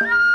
Bye.